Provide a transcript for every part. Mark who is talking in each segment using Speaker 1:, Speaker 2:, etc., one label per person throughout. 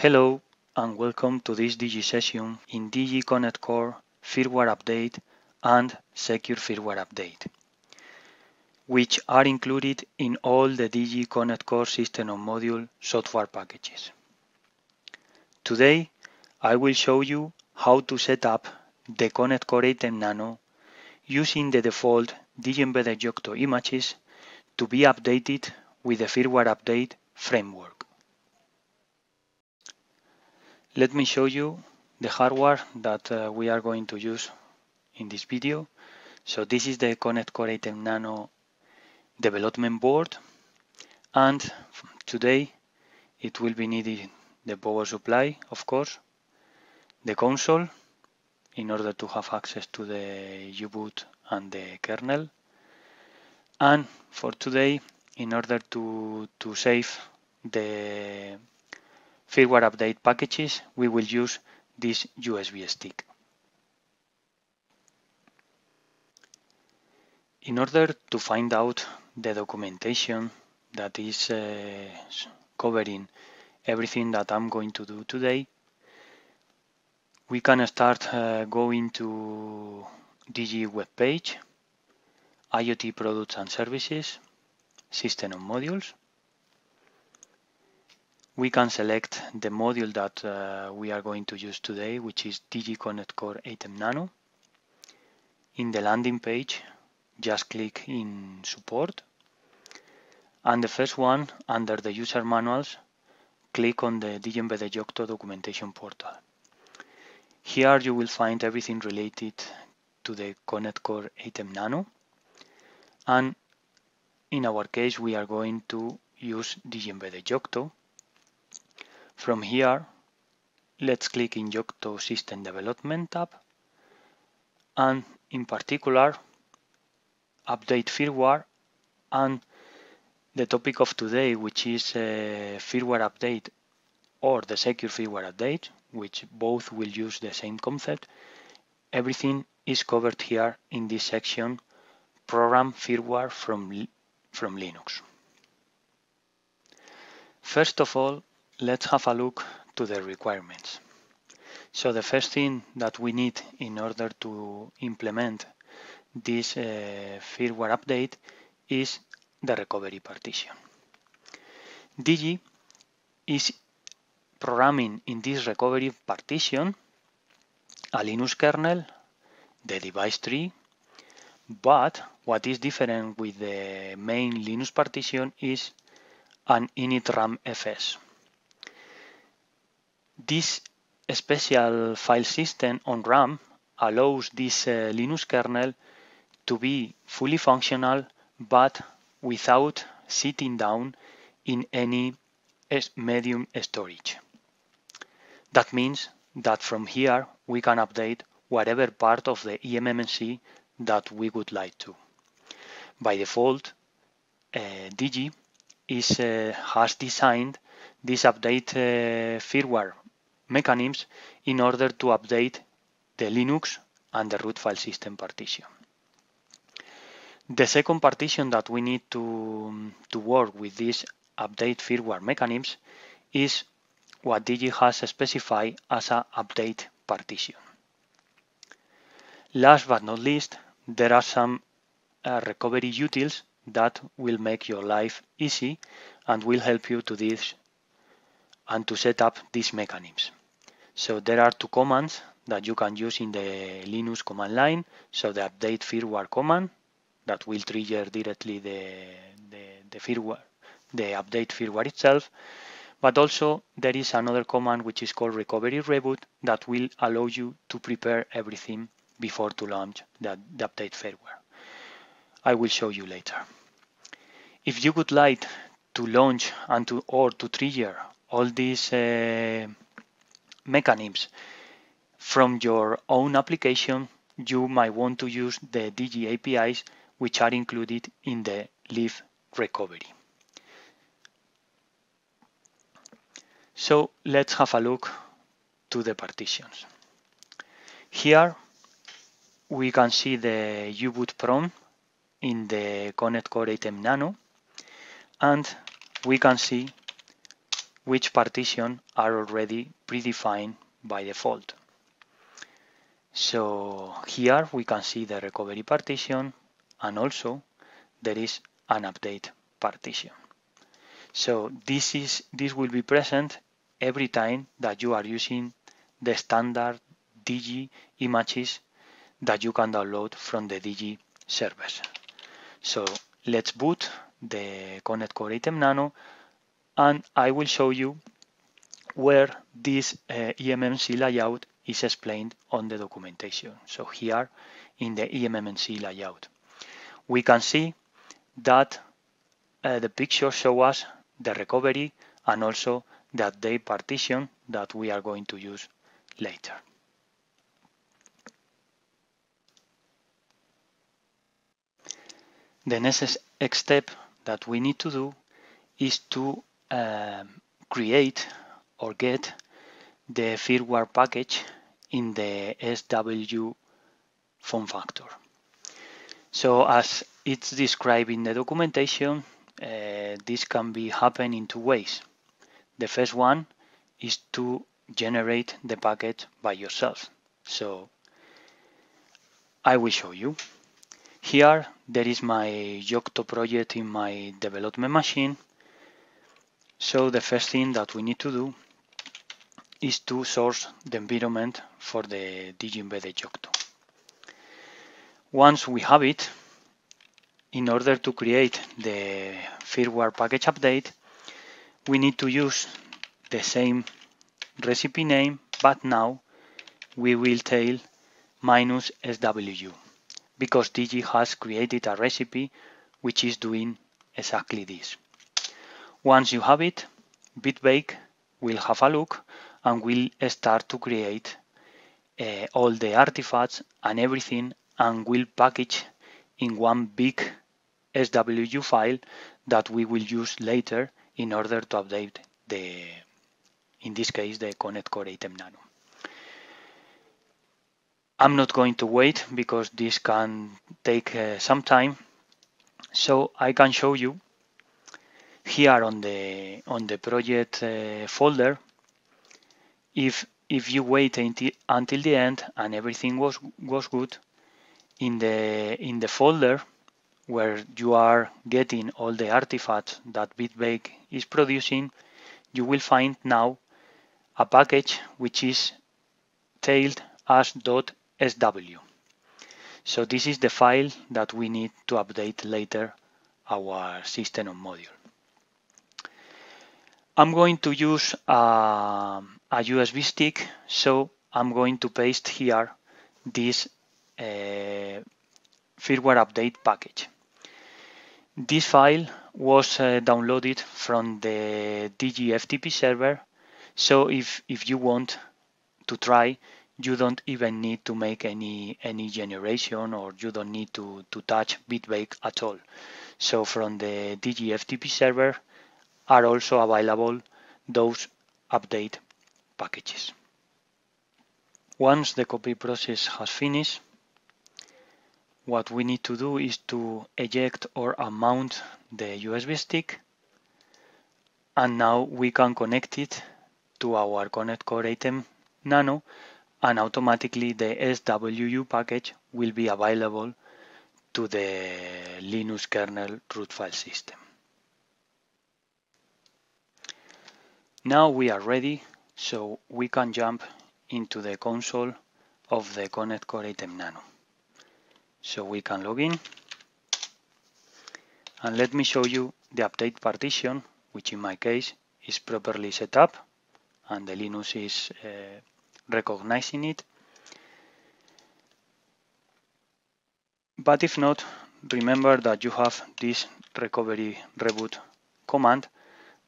Speaker 1: Hello and welcome to this Digi session in Digi Connect Core firmware update and secure firmware update, which are included in all the Digi Connect Core system on module software packages. Today, I will show you how to set up the Connect Core 8M Nano using the default Digi Embedded Yocto images to be updated with the firmware update framework. Let me show you the hardware that uh, we are going to use in this video. So this is the Connect Core 8M Nano development board and today it will be needed the power supply of course, the console in order to have access to the U-boot and the kernel and for today in order to, to save the firmware update packages, we will use this USB stick. In order to find out the documentation that is uh, covering everything that I'm going to do today, we can start uh, going to Digi webpage, IoT products and services, system of modules, we can select the module that uh, we are going to use today, which is Digi Connect Core 8M Nano. In the landing page, just click in support. And the first one, under the user manuals, click on the Digi Embedded Yocto documentation portal. Here you will find everything related to the Connect Core 8M Nano. And in our case, we are going to use Digi Embedded Yocto from here, let's click in Yocto System Development tab and in particular update firmware and the topic of today which is uh, firmware update or the secure firmware update which both will use the same concept. Everything is covered here in this section program firmware from from Linux. First of all let's have a look to the requirements. So the first thing that we need in order to implement this uh, firmware update is the recovery partition. Digi is programming in this recovery partition a Linux kernel, the device tree, but what is different with the main Linux partition is an init RAM FS. This special file system on RAM allows this uh, Linux kernel to be fully functional but without sitting down in any medium storage. That means that from here we can update whatever part of the eMMC that we would like to. By default, uh, Digi is, uh, has designed this update uh, firmware mechanisms in order to update the Linux and the root file system partition. The second partition that we need to, to work with this update firmware mechanisms is what Digi has specified as an update partition. Last but not least, there are some uh, recovery utils that will make your life easy and will help you to this and to set up these mechanisms. So there are two commands that you can use in the Linux command line. So the update firmware command that will trigger directly the, the, the firmware, the update firmware itself. But also there is another command which is called recovery reboot that will allow you to prepare everything before to launch the, the update firmware. I will show you later. If you would like to launch and to or to trigger all these uh, mechanisms from your own application, you might want to use the Digi APIs which are included in the Leaf recovery. So let's have a look to the partitions. Here we can see the U-boot prompt in the Connect Core 8M Nano and we can see which partition are already predefined by default. So here we can see the recovery partition and also there is an update partition. So this is this will be present every time that you are using the standard Digi images that you can download from the Digi servers. So let's boot the Connect Core 8M Nano and I will show you where this uh, eMMC layout is explained on the documentation. So here in the eMMC layout, we can see that uh, the picture shows us the recovery and also the update partition that we are going to use later. The next step that we need to do is to um, create or get the firmware package in the SW form factor. So as it's described in the documentation, uh, this can be happen in two ways. The first one is to generate the package by yourself. So I will show you. Here there is my Yocto project in my development machine. So the first thing that we need to do is to source the environment for the Digi embedded Yocto. Once we have it, in order to create the firmware package update, we need to use the same recipe name, but now we will tail minus SWU because Digi has created a recipe which is doing exactly this. Once you have it, BitBake will have a look and will start to create uh, all the artifacts and everything and will package in one big SWU file that we will use later in order to update the, in this case, the Connect Core 8M Nano. I'm not going to wait because this can take uh, some time. So I can show you here on the on the project uh, folder if if you wait until, until the end and everything was was good in the in the folder where you are getting all the artifacts that BitBake is producing, you will find now a package which is tailed as .sw. So this is the file that we need to update later our system on module. I'm going to use a, a USB stick, so I'm going to paste here this uh, firmware update package. This file was uh, downloaded from the Digi FTP server, so if, if you want to try, you don't even need to make any any generation or you don't need to, to touch BitBake at all. So from the Digi FTP server are also available those update packages. Once the copy process has finished, what we need to do is to eject or unmount the USB stick and now we can connect it to our Connect Core 8M Nano and automatically the SWU package will be available to the Linux kernel root file system. Now we are ready so we can jump into the console of the Connect Core 8M Nano. So we can log in. And let me show you the update partition, which in my case is properly set up and the Linux is uh, recognizing it. But if not, remember that you have this recovery reboot command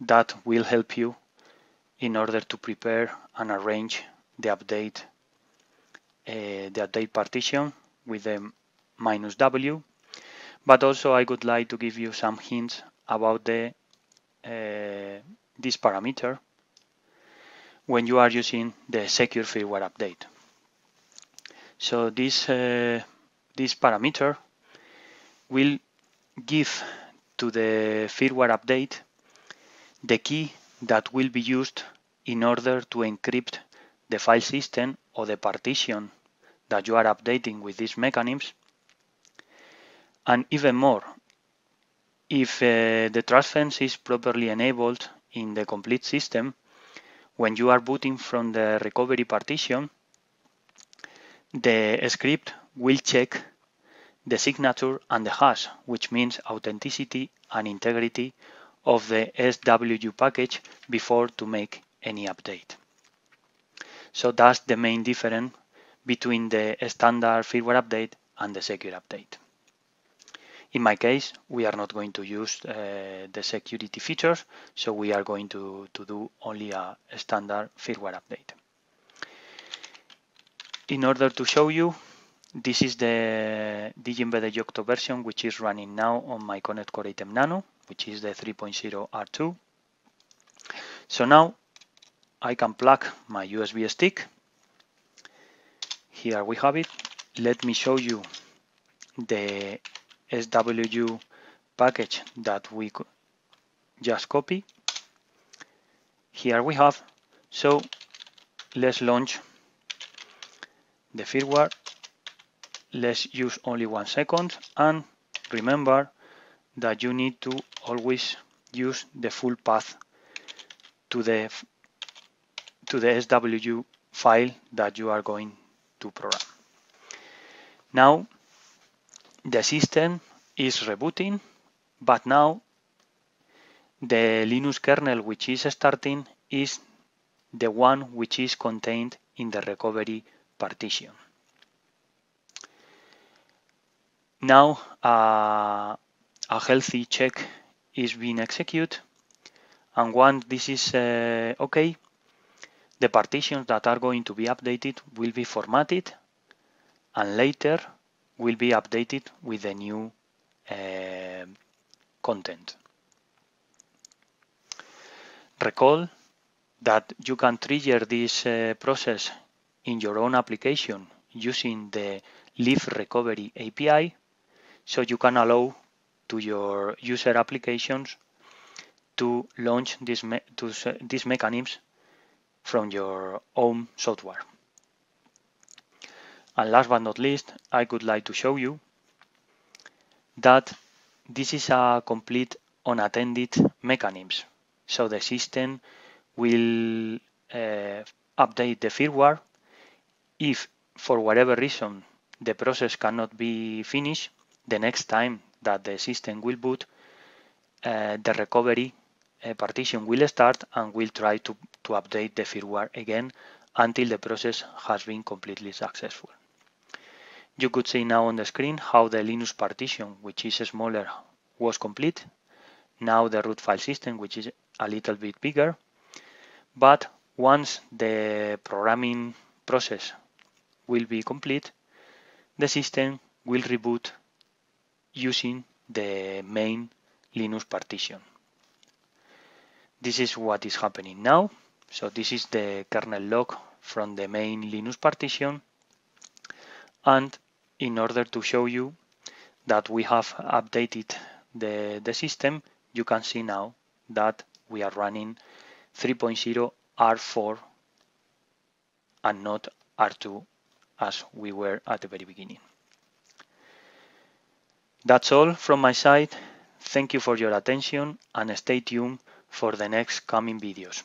Speaker 1: that will help you in order to prepare and arrange the update uh, the update partition with the minus w but also I would like to give you some hints about the uh, this parameter when you are using the secure firmware update. So this uh, this parameter will give to the firmware update the key that will be used in order to encrypt the file system or the partition that you are updating with these mechanisms. And even more, if uh, the TrustFence is properly enabled in the complete system, when you are booting from the recovery partition, the script will check the signature and the hash, which means authenticity and integrity of the SWU package before to make any update. So that's the main difference between the standard firmware update and the secure update. In my case, we are not going to use uh, the security features, so we are going to, to do only a, standard firmware update. In order to show you, this is the Digi Embedded Yocto version, which is running now on my Connect Core 8M Nano, which is the 3.0 R2. So now I can plug my USB stick. Here we have it. Let me show you the SWU package that we just copy. Here we have. So let's launch the firmware. Let's use only one second and remember that you need to always use the full path to the to the SWU file that you are going to program. Now the system is rebooting, but now the Linux kernel which is starting is the one which is contained in the recovery partition. Now uh, a healthy check is being executed and once this is uh, okay, the partitions that are going to be updated will be formatted and later will be updated with the new uh, content. Recall that you can trigger this uh, process in your own application using the librecovery API so you can allow to your user applications to launch this me to, these mechanisms from your own software. And last but not least, I would like to show you that this is a complete unattended mechanism. So the system will uh, update the firmware. If for whatever reason the process cannot be finished, the next time that the system will boot, uh, the recovery uh, partition will start and will try to, to update the firmware again until the process has been completely successful. You could see now on the screen how the Linux partition, which is smaller, was complete. Now the root file system, which is a little bit bigger. But once the programming process will be complete, the system will reboot using the main Linux partition. This is what is happening now. So this is the kernel log from the main Linux partition. And in order to show you that we have updated the, the system, you can see now that we are running 3.0 R4 and not R2 as we were at the very beginning. That's all from my side. Thank you for your attention and stay tuned for the next coming videos.